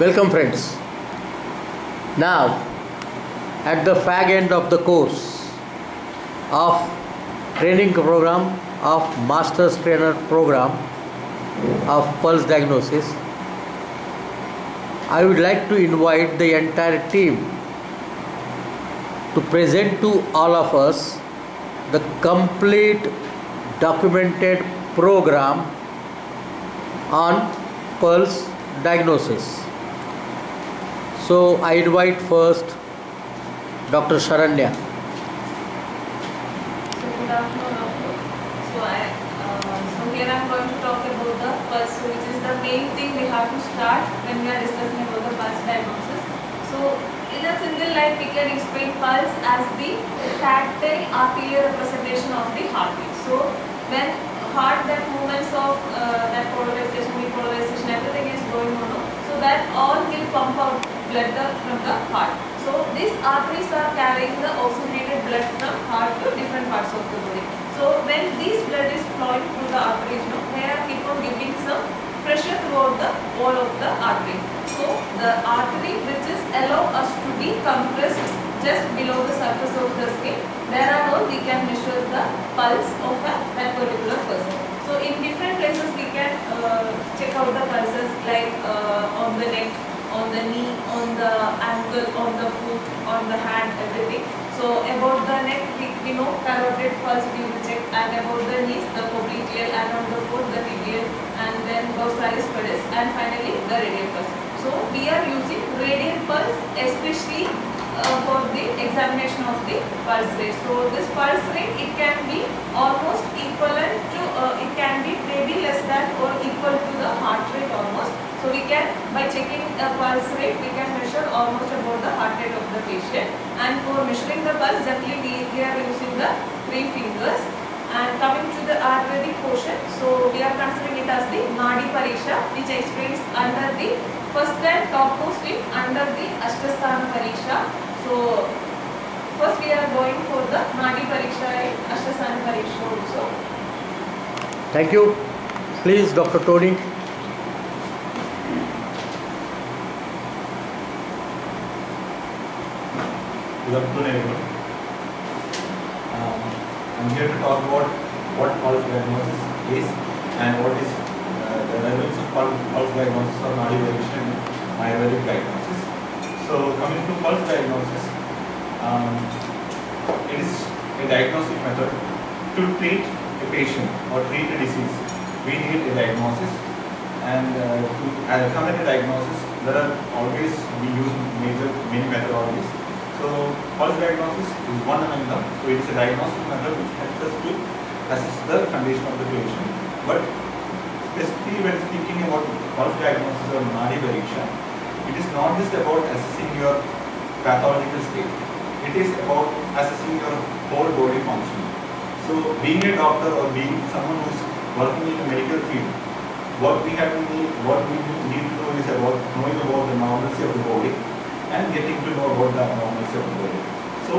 Welcome, friends. Now, at the fag end of the course of training program of Master's Trainer program of Pulse Diagnosis, I would like to invite the entire team to present to all of us the complete documented program on pulse diagnosis. So I invite first Dr. Sharanya. Uh, so here I'm going to talk about the pulse, which is the main thing we have to start when we are discussing about the pulse diagnosis. So in a single line, we can explain pulse as the tactile arterial representation of the heartbeat. So when heart that movements of uh, that polarization, repolarization, everything is going on, so that all will pump out blood from the heart. So these arteries are carrying the oxygenated blood from heart to different parts of the body. So when this blood is flowing through the arteries, you know, they are keep on giving some pressure throughout the wall of the artery. So the artery which is allow us to be compressed just below the surface of the skin. There are all we can measure the pulse of a, particular person. So in different places we can uh, check out the pulses like uh, on the neck, on the knee, ankle, on the foot, on the hand, everything. So about the neck, we, we know carotid pulse we will check and about the knees, the popliteal and on the foot, the tibial and then dorsalis pedis and finally the radial pulse. So we are using radial pulse especially uh, for the examination of the pulse rate. So this pulse rate it can be almost equivalent to uh, it can be maybe less than or equal to the heart rate almost. So we can by checking the pulse rate we can measure almost about the heart rate of the patient and for measuring the pulse generally we, are using the three fingers and coming to the Ayurvedic portion so we are considering it as the Nadi Pariksha which explains under the first and topmost in under the Ashtasthana Pariksha so first we are going for the Nadi Pariksha in Ashtasthana Pariksha also Thank you. Please, Dr. Tony. Good afternoon, everyone. Um, I'm here to talk about what pulse diagnosis is and what is uh, the relevance of pulse diagnosis or Nadi variation in diagnosis. So, coming to pulse diagnosis, um, it is a diagnostic method to treat a patient or treat a disease. We need a diagnosis, and uh, to come at a diagnosis, there are always we use major many methodologies. So pulse diagnosis is one among them. So it is a diagnostic method which helps us to assess the condition of the patient. But specifically when speaking about pulse diagnosis or Nadi Pariksha, it is not just about assessing your pathological state. It is about assessing your whole body function. So being a doctor or being someone who is working in a medical field, what we have to need, what we need to know is about knowing about the normalcy of the body and getting to know about the abnormality of the body. So,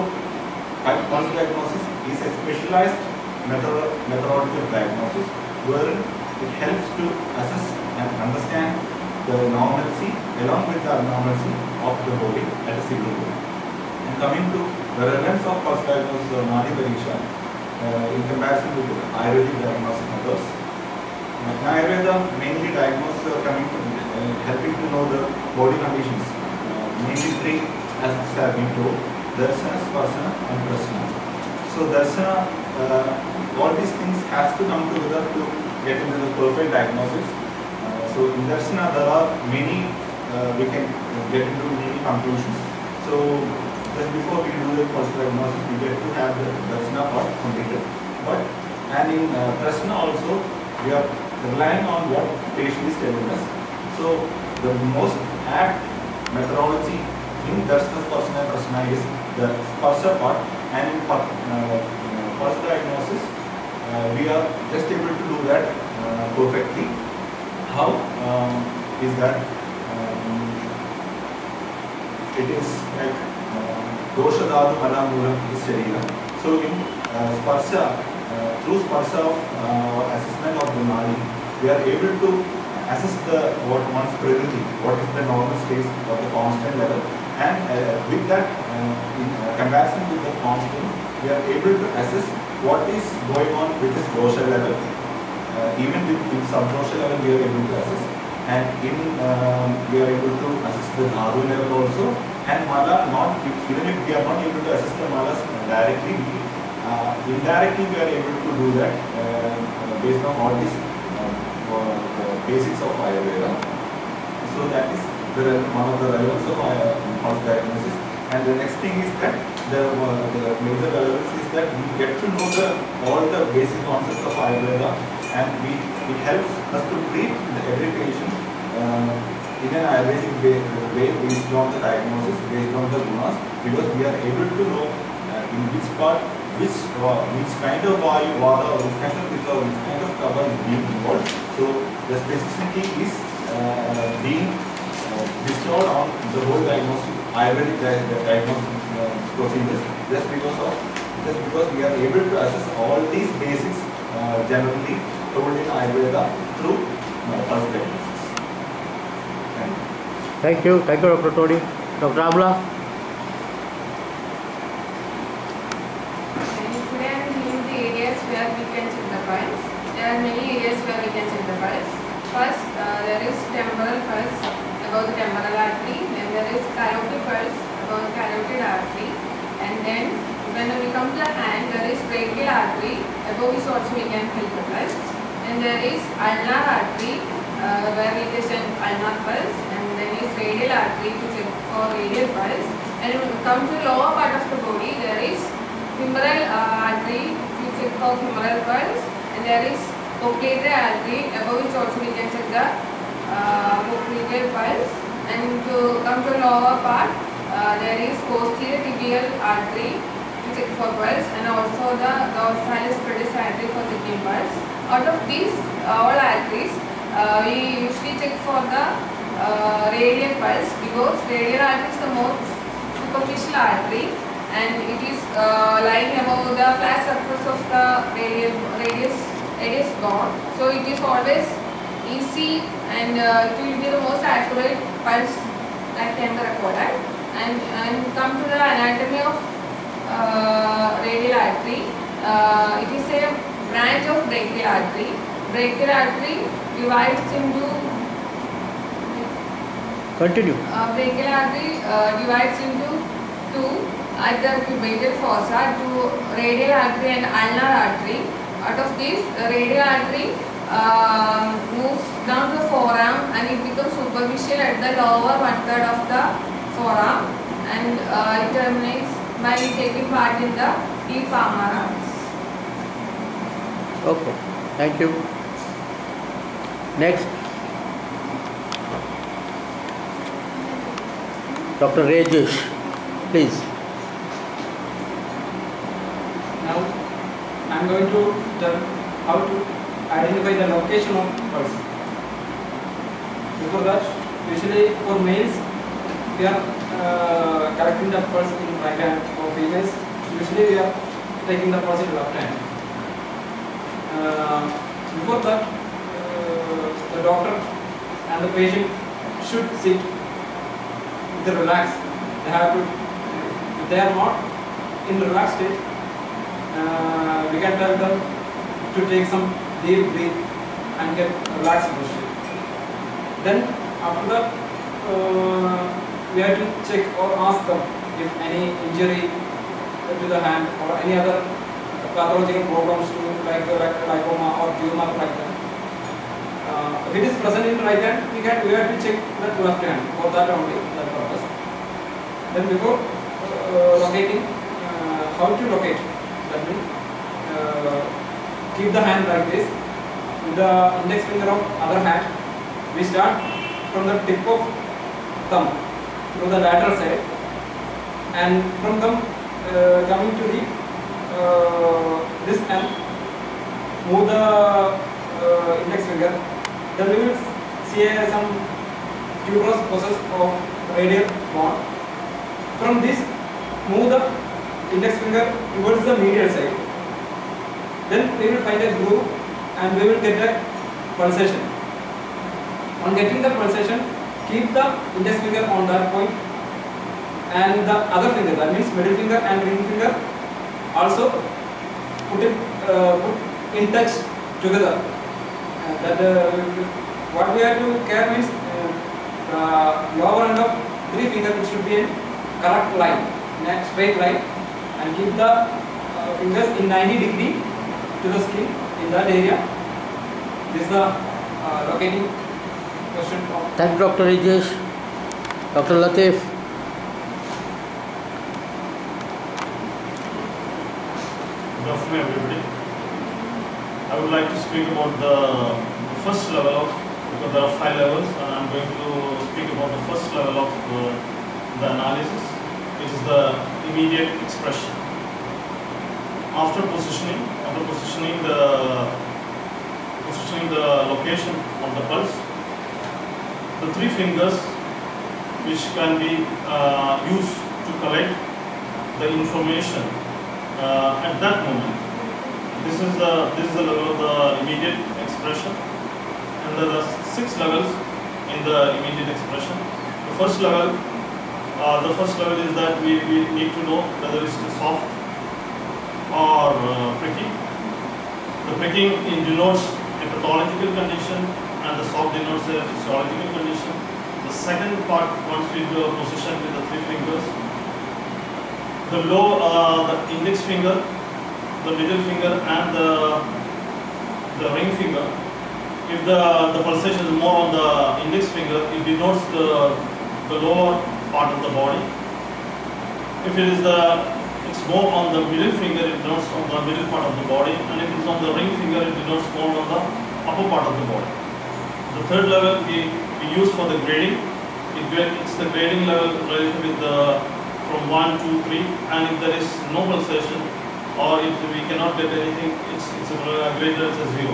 pulse diagnosis is a specialized method, methodology of diagnosis where it helps to assess and understand the normalcy along with the abnormality of the body at a single point. And coming to the relevance of pulse diagnosis or Nadi Pariksha uh, in comparison with Ayurvedic diagnostic methods. Ayurveda mainly diagnose uh, coming to, uh, helping to know the body conditions three aspects have been told darsana, sparsana and prasana. So darsana, uh, all these things has to come together to get into the perfect diagnosis. Uh, so in darsana there are many, uh, we can get into many conclusions. So just before we do the pulse diagnosis, we get to have the darsana part completed. But and in uh, prasana also, we are relying on what patient is telling us. So the most apt methodology in Darshana Sparsana Prasana is the Sparsa part and in uh, uh, pulse diagnosis uh, we are just able to do that uh, perfectly. How um, is that? Um, it is like dosha dhatu mana moolam is sharira. So in uh, Sparsa, uh, through Sparsa of uh, assessment of the Nadi, we are able to assess the what one's prakriti, what is the normal state of the constant level, and uh, with that, uh, in uh, comparison with the constant, we are able to assess what is going on with this brochure level. Uh, even with, with sub-brochure level, we are able to assess, and in um, we are able to assess the Dhatu level also, and Mala not even if we are not able to assess the Malas directly, indirectly we are able to do that based on all these basics of Ayurveda. So that is the, one of the relevance of uh, pulse diagnosis. And the next thing is that the, uh, the major relevance is that we get to know the all the basic concepts of Ayurveda, and we it helps us to treat the, every patient uh, in an Ayurvedic way, way based on the diagnosis, based on the gunas, because we are able to know uh, in which part, which uh, which kind of vayu, vata, which kind of pitta, which kind of kapha is being involved. So the specificity is uh, being uh, bestowed on the whole diagnostic Ayurvedic di- di- diagnostic uh, procedures just because of just because we are able to assess all these basics uh, generally told in Ayurveda through uh, pulse diagnosis. Thank you. Thank you. Thank you, Dr. Tony. Dr. Amla? And today I am the areas where we can check the pulse. There are many areas where we can check the pulse. First, uh, there is temporal pulse about the temporal artery. Then there is carotid pulse about the carotid artery. And then when we come to the hand, there is brachial artery above which also we can feel the pulse. and there is ulnar artery uh, where we can check ulnar pulse. And then is radial artery to check for radial pulse. And when we come to lower part of the body, there is femoral uh, artery to check for femoral pulse and there is popliteal artery above which also we can check the uh, popliteal pulse and to come to lower part uh, there is posterior tibial artery to check for pulse and also the dorsalis pedis artery for checking pulse. Out of these all arteries uh, we usually check for the uh, radial pulse because radial artery is the most superficial artery and it is uh, lying above the flat surface of the radial, radius, radius bone. So it is always easy and uh, it will be the most accurate pulse that can be recorded. And, and come to the anatomy of uh, radial artery. Uh, it is a branch of brachial artery. Brachial artery divides into Continue. uh, brachial artery uh, divides into two at the cubital fossa to radial artery and ulnar artery. Out of this, radial artery uh, moves down the forearm and it becomes superficial at the lower one third of the forearm and uh, it terminates by taking part in the deep palmar. Okay. Thank you. Next. Dr. Rajesh, please. Now, I am going to tell how to identify the location of pulse. Before that, usually for males, we are uh, collecting the pulse in right hand. For females, usually we are taking the pulse in left hand. Uh, before that, uh, the doctor and the patient should sit with the relax. They have to, if they are not in the relaxed state, uh, we can tell them to take some deep breath and get relaxed posture. Then after that, uh, we have to check or ask them if any injury to the hand or any other pathological problems to like like lipoma or tumor like that. Uh, if it is present in right hand, we can we have to check that left hand for that only that purpose. Then before uh, locating, uh, how to locate? That means uh, keep the hand like this. With the index finger of other hand, we start from the tip of thumb to the lateral side, and from thumb uh, coming to the uh, this end, move the uh, index finger. Then we will see uh, some tuberous process of radial bone. From this, move the index finger towards the medial side. Then we will find a groove and we will get a pulsation. On getting the pulsation, keep the index finger on that point and the other finger, that means middle finger and ring finger, also put it uh, put in touch together. Uh, that uh, what we have to care means uh, the lower end of three fingers it should be a correct line, in a straight line, and keep the uh, fingers in 90 degree to the skin in that area. This is the uh, locating question of Thank Dr. Rajesh. Dr. Latif. Good afternoon, everybody. I would like to speak about the first level of, because there are five levels, and I'm going to speak about the first level of uh, the analysis, which is the immediate expression. After positioning, after positioning the positioning the location of the pulse, the three fingers, which can be uh, used to collect the information uh, at that moment. This is the this is the level of the immediate expression, and there are six levels in the immediate expression. The first level, uh, the first level is that we, we need to know whether it's soft or uh. The pricking denotes a pathological condition, and the soft denotes a physiological condition. The second part, once we do a position with the three fingers, the low, uh, the index finger, the middle finger, and the the ring finger. If the the pulsation is more on the index finger, it denotes the the lower part of the body. If it is the it's more on the middle finger, it denotes on the middle part of the body, and if it's on the ring finger, it denotes more on the upper part of the body. The third level we, we use for the grading. It, it's the grading level related with the from 1 to 3 and if there is no pulsation or if we cannot get anything it's, it's a graded as a 0.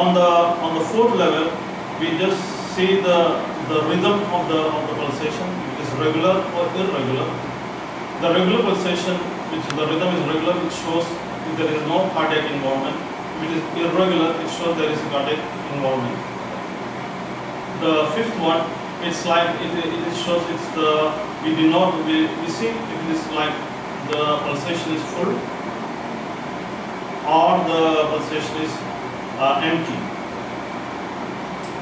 On the on the fourth level we just see the the rhythm of the of the pulsation is regular or irregular. The regular pulsation which the rhythm is regular it shows if there is no cardiac involvement. If it is irregular it shows there is cardiac involvement. The fifth one it's like it, it shows it's the we do not we, we see if it is like the pulsation is full or the pulsation is uh, empty.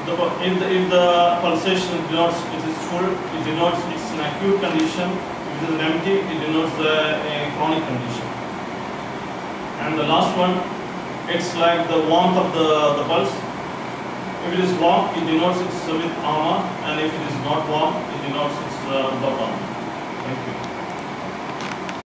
The, if the if the pulsation denotes it is full, it denotes it's an acute condition. If it is empty, it denotes the a chronic condition. And the last one, it's like the warmth of the, the pulse. If it is warm, it denotes it's with ama, and if it is not warm, it denotes it's uh, without ama. Thank you.